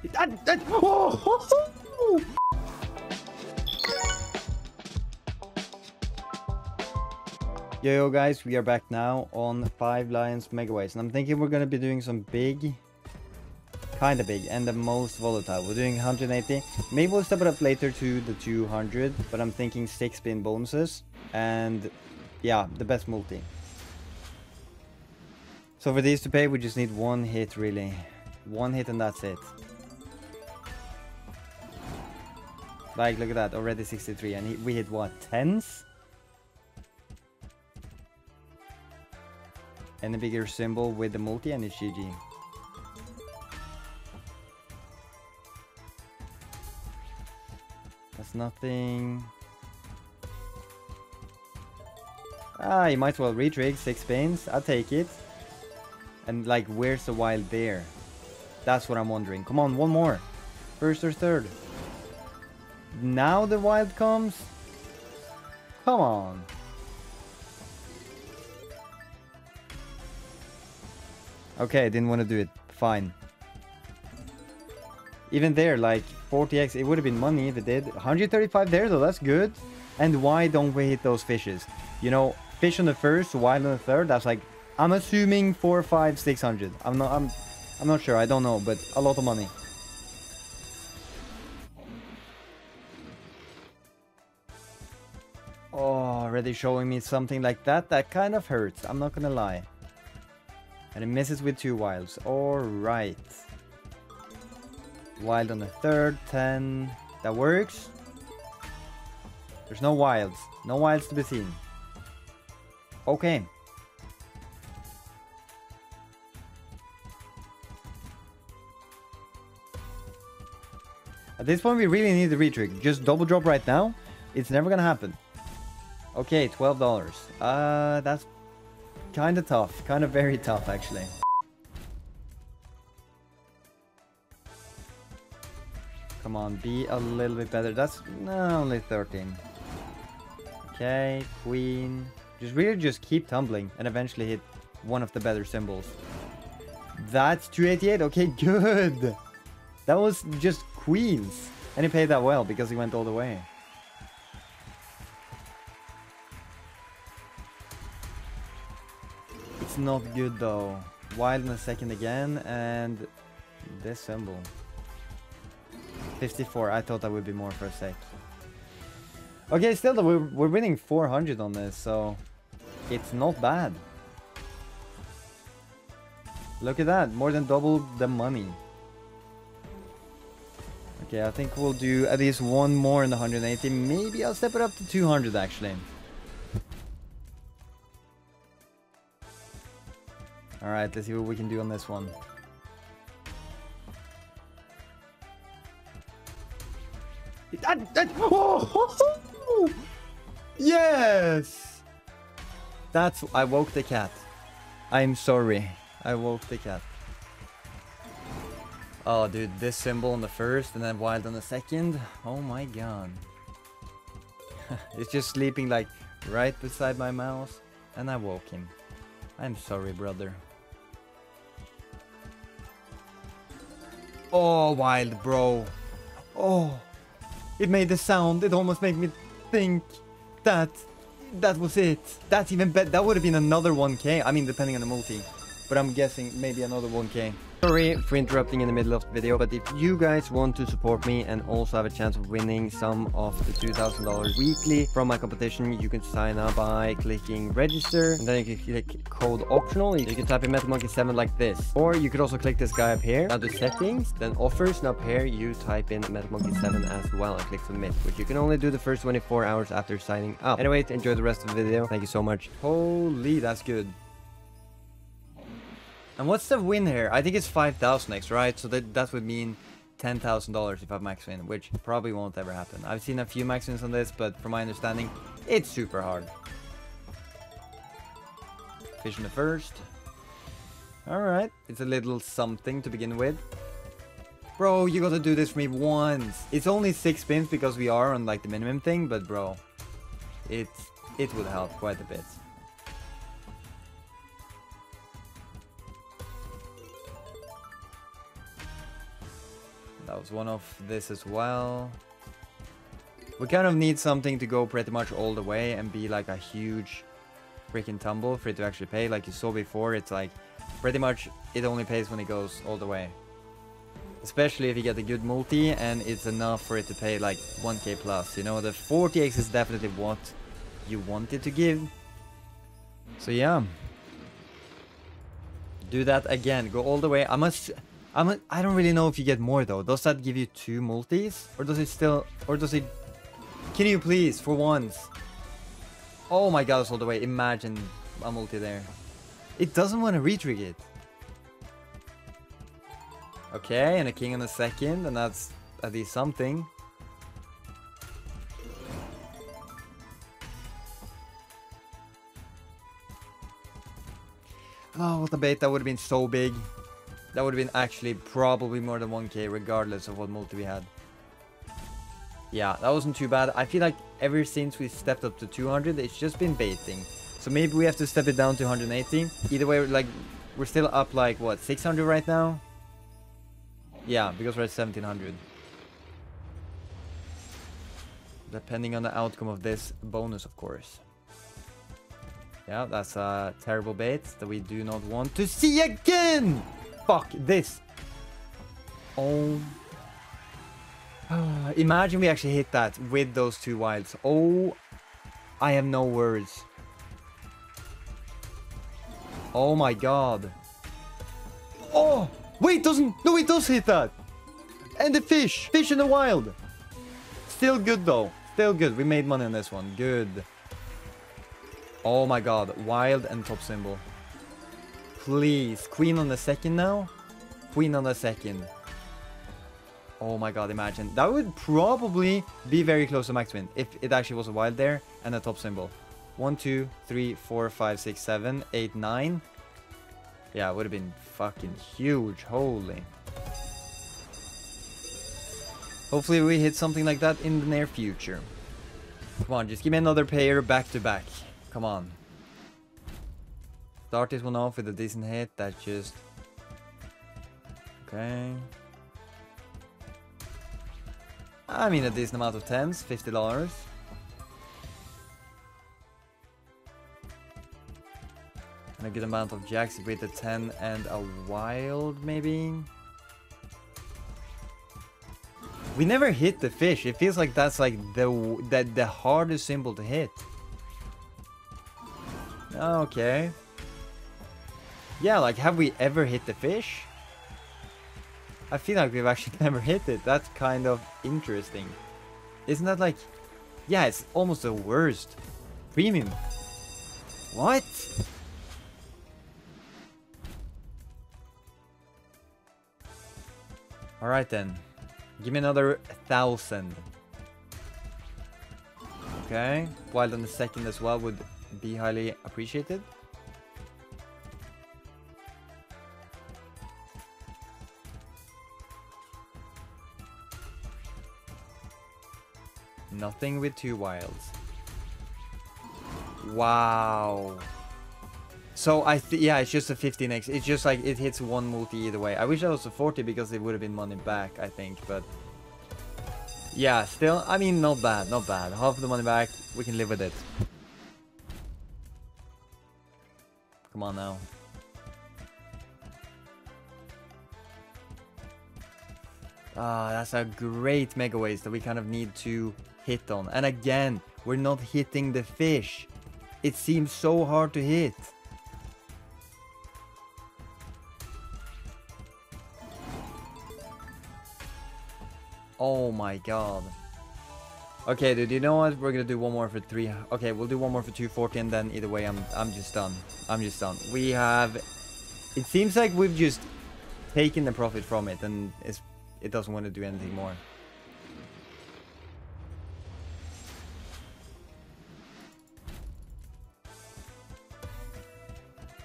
Oh, Yo, yo, guys, we are back now on Five Lions Megaways, and I'm thinking we're gonna be doing some big, kinda big, and the most volatile. We're doing 180. Maybe we'll step it up later to the 200, but I'm thinking six spin bonuses, and yeah, the best multi. So for these to pay, we just need one hit, really. One hit and that's it. Like, look at that, already 63, and he, we hit what, 10s? And a bigger symbol with the multi and it's GG. That's nothing. Ah, you might as well retrig, six pins, I'll take it. And like, where's the wild there? That's what I'm wondering. Come on, one more. First or third. Now the wild comes? Come on. Okay, I didn't want to do it. Fine. Even there, like 40x, it would have been money if it did. 135 there though, that's good. And why don't we hit those fishes? You know, fish on the first, wild on the third, that's like, I'm assuming four, five, six hundred. I'm not, I'm, I'm not sure, I don't know, but a lot of money. Oh, already showing me something like that, that kind of hurts, I'm not gonna lie. And it misses with two wilds. Alright. Wild on the third, 10. That works. There's no wilds. No wilds to be seen. Okay. At this point, we really need the retrig. Just double drop right now. It's never gonna happen. Okay, $12. Uh, that's kind of tough. Kind of very tough, actually. Come on, be a little bit better. That's no, only 13. Okay, queen. Just really just keep tumbling and eventually hit one of the better symbols. That's 288. Okay, good. That was just queens. And he paid that well because he went all the way. Not good though. Wild in a second again and this symbol. 54. I thought that would be more for a sec. Okay, still though, we're, we're winning 400 on this, so it's not bad. Look at that, more than double the money. Okay, I think we'll do at least one more in the 180. Maybe I'll step it up to 200 actually. Alright, let's see what we can do on this one. Oh, yes! That's... I woke the cat. I'm sorry. I woke the cat. Oh, dude, this symbol on the first and then wild on the second. Oh my god. it's just sleeping like right beside my mouse and I woke him. I'm sorry, brother. Oh, wild, bro. Oh, it made the sound. It almost made me think that that was it. That's even better. That would have been another 1k. I mean, depending on the multi. But I'm guessing maybe another 1k. Sorry for interrupting in the middle of the video, but if you guys want to support me and also have a chance of winning some of the $2,000 weekly from my competition, you can sign up by clicking register and then you can click code optional. You can type in MetalMonkey7 like this. Or you could also click this guy up here. Now the settings, then offers, now up here you type in MetalMonkey7 as well and click submit, which you can only do the first 24 hours after signing up. Anyway, enjoy the rest of the video. Thank you so much. Holy, that's good. And what's the win here? I think it's 5,000x, right? So that, that would mean $10,000 if I max win, which probably won't ever happen. I've seen a few max wins on this, but from my understanding, it's super hard. Fish in the first. Alright, it's a little something to begin with. Bro, you gotta do this for me once. It's only 6 spins because we are on like the minimum thing, but bro, it, it would help quite a bit. Was one of this as well. We kind of need something to go pretty much all the way and be like a huge freaking tumble for it to actually pay. Like you saw before, it's like pretty much it only pays when it goes all the way. Especially if you get a good multi and it's enough for it to pay like 1k plus. You know, the 40x is definitely what you wanted to give. So yeah. Do that again. Go all the way. I must... I'm I don't really know if you get more though. Does that give you two multis? Or does it still... Or does it... Can you please, for once? Oh my god, it's all the way. Imagine a multi there. It doesn't want to retrig it. Okay, and a king on the second, and that's at least something. Oh, what a bait, that would have been so big. That would have been actually probably more than 1k regardless of what multi we had. Yeah, that wasn't too bad. I feel like ever since we stepped up to 200, it's just been baiting. So maybe we have to step it down to 180. Either way, like, we're still up like, what, 600 right now? Yeah, because we're at 1700. Depending on the outcome of this bonus, of course. Yeah, that's a terrible bait that we do not want to see again! Fuck this! Oh. Ah, imagine we actually hit that with those two wilds. Oh, I have no words. Oh my god. Oh! Wait, doesn't... No, it does hit that! And the fish! Fish in the wild! Still good though. Still good. We made money on this one. Good. Oh my god. Wild and top symbol. Please. Queen on the second now? Queen on the second. Oh my god, imagine. That would probably be very close to max win if it actually was a wild there and a top symbol. 1, 2, 3, 4, 5, 6, 7, 8, 9. Yeah, it would have been fucking huge. Holy. Hopefully we hit something like that in the near future. Come on, just give me another pair back to back. Come on. Start this one off with a decent hit that just... Okay. I mean a decent amount of tens, $50. And a good amount of jacks with a 10 and a wild, maybe? We never hit the fish. It feels like that's like the that the hardest symbol to hit. Okay. Yeah, like have we ever hit the fish? I feel like we've actually never hit it. That's kind of interesting. Isn't that like... Yeah, it's almost the worst. Premium. What? Alright then. Give me another thousand. Okay. Wild on the second as well would be highly appreciated. Nothing with two wilds. Wow. So I yeah, it's just a 15x. It's just like it hits one multi either way. I wish I was a 40 because it would have been money back, I think, but yeah, still, I mean, not bad, not bad. Half the money back, we can live with it. Come on now. Ah, that's a great Megaways that we kind of need to hit on. And again, we're not hitting the fish. It seems so hard to hit. Oh my god. Okay, dude, you know what? We're gonna do one more for three. Okay, we'll do one more for 240 and then either way, I'm I'm just done. I'm just done. We have... It seems like we've just taken the profit from it and it's, it doesn't want to do anything more.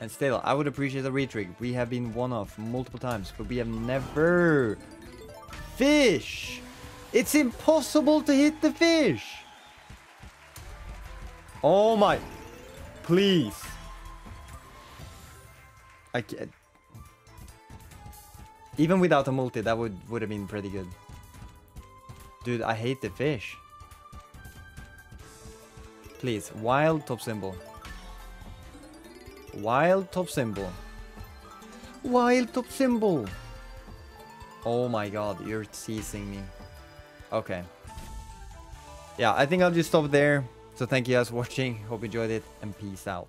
And still, I would appreciate a retrig. We have been one off multiple times, but we have never fish! It's impossible to hit the fish! Oh my... Please. I can't... Even without a multi, that would, would have been pretty good. Dude, I hate the fish. Please, wild top symbol. Wild top symbol. Wild top symbol. Oh my god, you're teasing me. Okay. Yeah, I think I'll just stop there. So thank you guys for watching. Hope you enjoyed it and peace out.